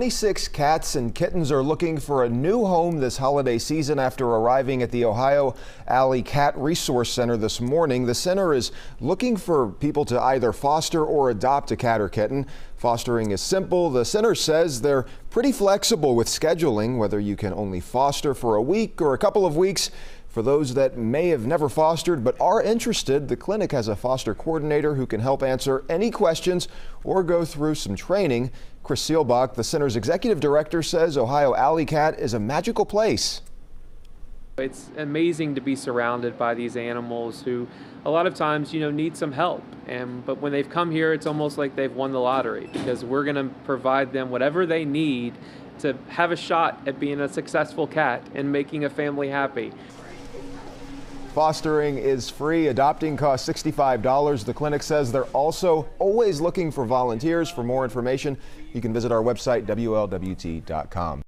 26 cats and kittens are looking for a new home this holiday season after arriving at the Ohio Alley Cat Resource Center this morning. The center is looking for people to either foster or adopt a cat or kitten. Fostering is simple. The center says they're pretty flexible with scheduling, whether you can only foster for a week or a couple of weeks. For those that may have never fostered but are interested, the clinic has a foster coordinator who can help answer any questions or go through some training. Chris Seelbach, the center's executive director, says Ohio Alley Cat is a magical place. It's amazing to be surrounded by these animals who a lot of times, you know, need some help. And but when they've come here, it's almost like they've won the lottery because we're going to provide them whatever they need to have a shot at being a successful cat and making a family happy. Fostering is free. Adopting costs $65. The clinic says they're also always looking for volunteers. For more information, you can visit our website, WLWT.com.